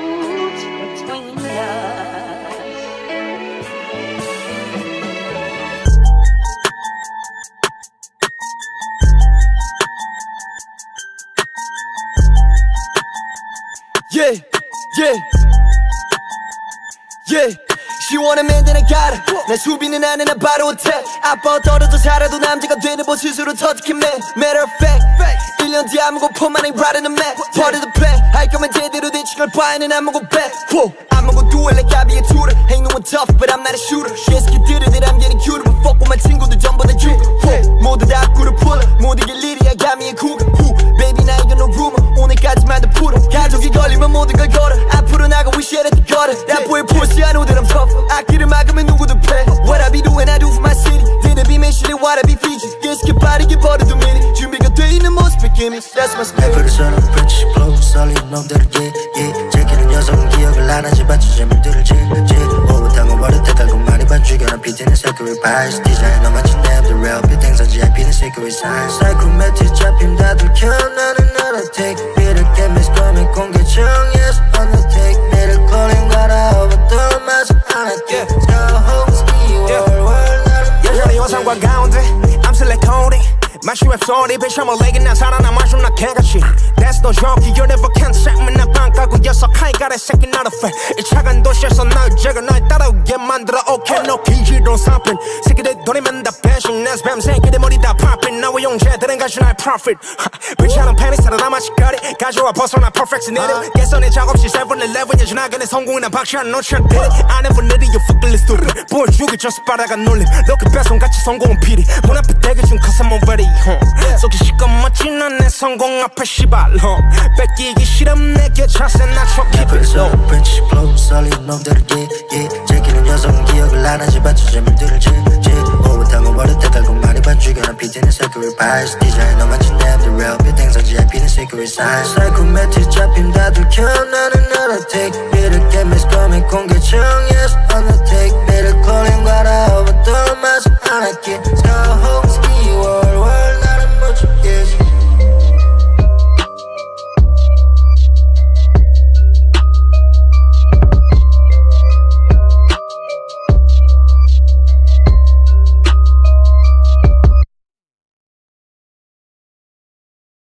road between us. Yeah, yeah, yeah. She want a man then I got her I 수비는 아니나 바로 attack 아빠 떨어져 잘해도 남자가 되는 법 스스로 터득해 man Matter of fact 1년 뒤 아무고 폼만 ain't riding the mat. Part of the plan 할 거면 제대로 걸 바에는 안 먹어 back Whoa. I'm gonna do it like I be a tutor Ain't no one tough but I'm not a shooter 예스키들은 that I'm getting cuter But fuck with my 친구들 전부 다 죽어 모두 다 있는 모습의 기미 That's my spirit 래퍼를 써놓은 프렌치 플로우 썰린 놈들을 예예 제끼는 여성은 기억을 안 하지 마치 재물들을 질질 오붓한 버릇 대달고 많이 봐주겨나 비디는 세크릿 바이스 디자이너 마치 냅들 real 비땡 선지에 비는 세크릿 사인 사이코매틱 잡힘 다 들켜 나는 나라 take 비를 깨미스 검은 공개청 yes undertake 비를 calling 가라 오버도 마저 안 할게 So ski world world 나는 여전히 영상과 가운데 I'm selecting 마시 웹소리 비셔머 레기 난 살아남아 좀나 개같이 That's the joke you never can check 맨날 방가고 여섯 카이 가래 새끼 not a fan 이 차가운 도시에서 날 제가 날 따라오게 만들어 Okay no 기지로 사핀 새끼들 돈이면 다 배신 내 스팸 새끼들 머리 다 popping 나와 용재들은 가시 날 profit 괜찮은 팬이 살아남아 시거리 가져와 벗어나 perfect scenario 개선의 작업실 7-11 야 지나가는 성공은 난 박시한 no shit did it I never needed you fucking 전서 빨아간 놀림 럭키 배송같이 성공은 피리 문 앞에 대기 중 cause I'm already home. 속이 시꺼멓진 않내 성공 앞에 시발 huh. 뺏기기 싫음 내게 나 촉히 래퍼를 빌로 써놓은 프렌치 플로우 썰린 놈들을 예예 제끼는 여성은 기억을 안 하지 마치 재물들을 질질 오붓한 버릇 대달고 많이 봐주겨나 비디는 세크릿 바이스 디자이너 마치 냅들 real 비땡 선지에 비는 세크릿 사인 사이코매틱 잡힘 다 들 켜 나는 나라 take gonna get